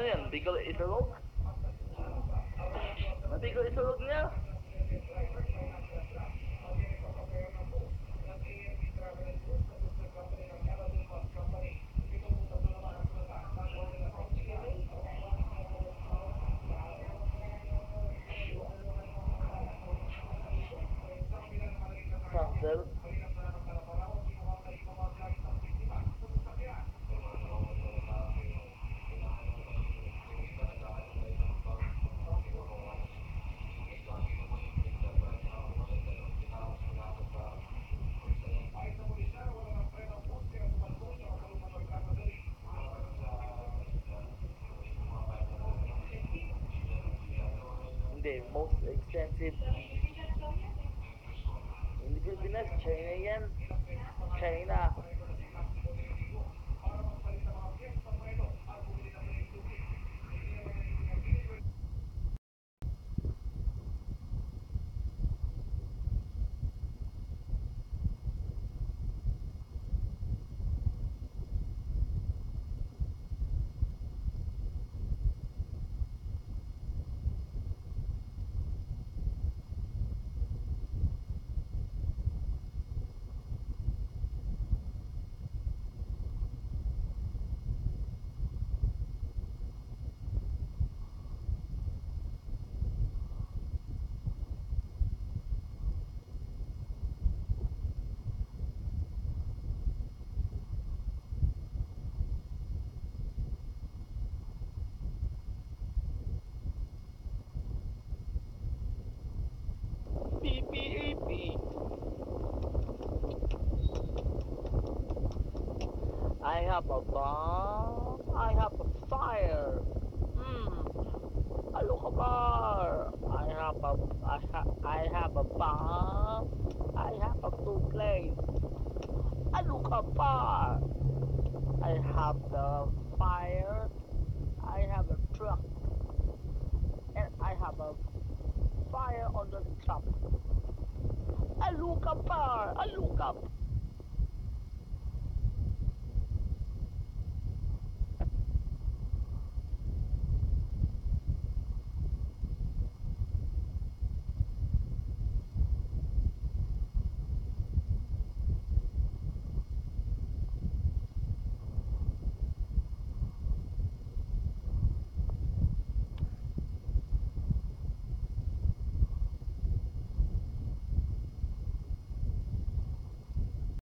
Ano yan? Bicol Isalog? Ano Bicol Isalog niya? Cancel? Hindi, most expensive. Hindi Pilipinas, China yan. China. I have a bomb. I have a fire. Hmm. A look a bar. I have a I, ha, I have a bomb. I have a two place. A look a bar. I have the fire. I have a truck. And I have a fire on the top. A look up up.